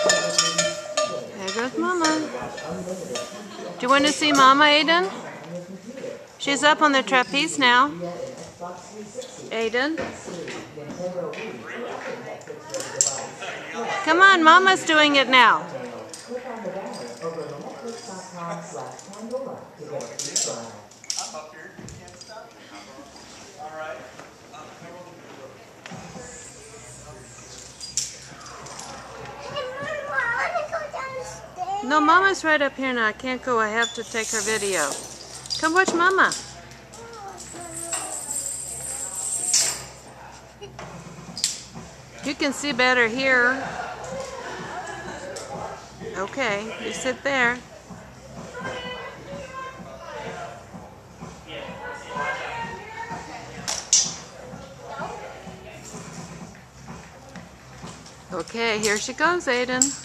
There goes Mama. Do you want to see Mama, Aiden? She's up on the trapeze now. Aiden. Come on, Mama's doing it now. No, Mama's right up here now. I can't go. I have to take her video. Come watch Mama. You can see better here. Okay, you sit there. Okay, here she goes, Aiden.